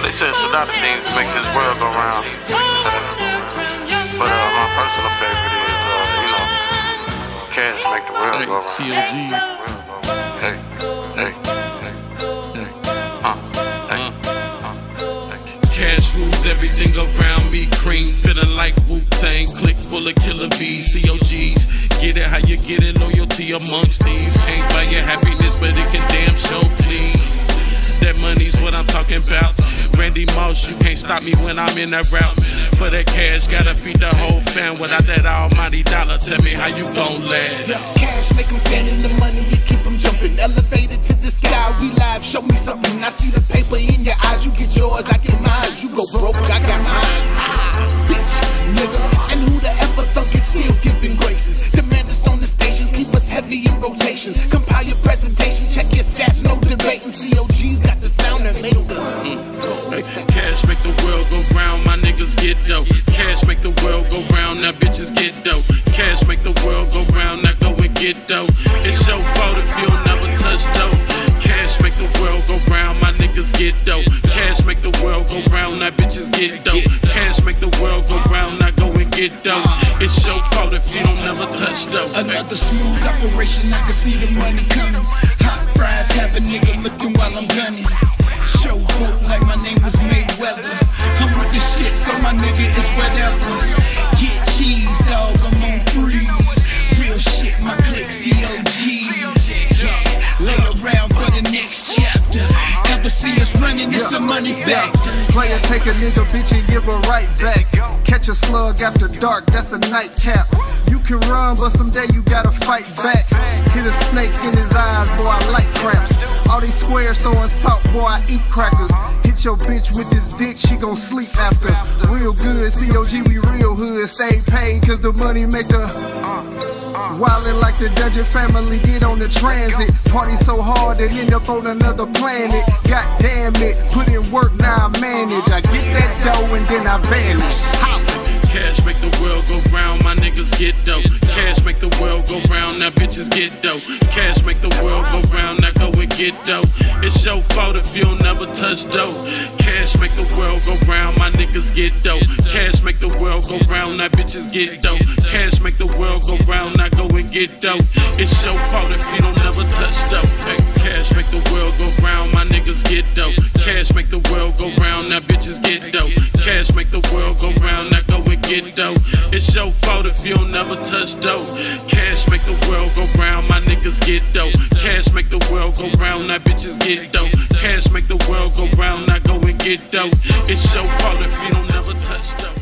know, they said it's a lot of things to make this world go round. But uh, my personal favorite is, uh, you know, cash make the world go round. TLG. Hey, hey, hey, hey. Uh, hey, uh, hey. Cash rules everything around me. Cream feeling like Wu Tang. Click full of killer bees. COGs. Get it how you get it. Loyalty amongst these. Can't buy your happiness, but it can damn show please. I'm talking about. Randy Moss, you can't stop me when I'm in that route. For that cash, gotta feed the whole fam. Without that almighty dollar, tell me how you gon' last. Cash make them stand in the money, you keep them jumping. Elevated to the sky, we live, show me something. I see the paper in your eyes, you get yours, I get mine. You go broke, I got mine. Ah, bitch, nigga. And who the ever thunk it's still giving graces? Demand us on the stations, keep us heavy in rotation. Compile your presentation, check your stats, no debating. COG's It's your fault if you'll never touch dope. Cash make the world go round, my niggas get dope. Cash make the world go round, now bitches get dope. Cash make the world go round, now go and get dope. It's your fault if you don't never touch dope. Another smooth operation, I can see the money coming. Hot fries, have see us running, it's a money back. player take a nigga bitch and give her right back. Catch a slug after dark, that's a nightcap. You can run, but someday you gotta fight back. Hit a snake in his eyes, boy, I like craps. All these squares throwing salt, boy, I eat crackers. Hit your bitch with this dick, she gon' sleep after. Real good, COG, we real hood. Stay paid, cause the money make the. Wildin' like the Dungeon family, get on the transit. Party so hard that end up on another planet. God damn it, put in work, now I manage. I get that dough and then I vanish. Cash make the world go round, my niggas get dope. Cash make the world go round, now bitches get dope. Cash make the world go get dope. It's your fault if you'll never touch dope. Cash make the world go round, my niggas get dope. Cash make the world go round, now bitches get dope. Cash make the world go round, now go and get dope. It's your fault if you don't never touch dope. Cash make the world go round, my niggas get dope. Cash make the world go round, now bitches get dope. Cash make the world go round, now go and get dope. It's your fault if you'll never touch dope. Cash make the world go round, my niggas get dope. Cash make the world go round, now bitches get dope. Cash make the world go round, now go and get dope. It's so hard if you don't never touch dope.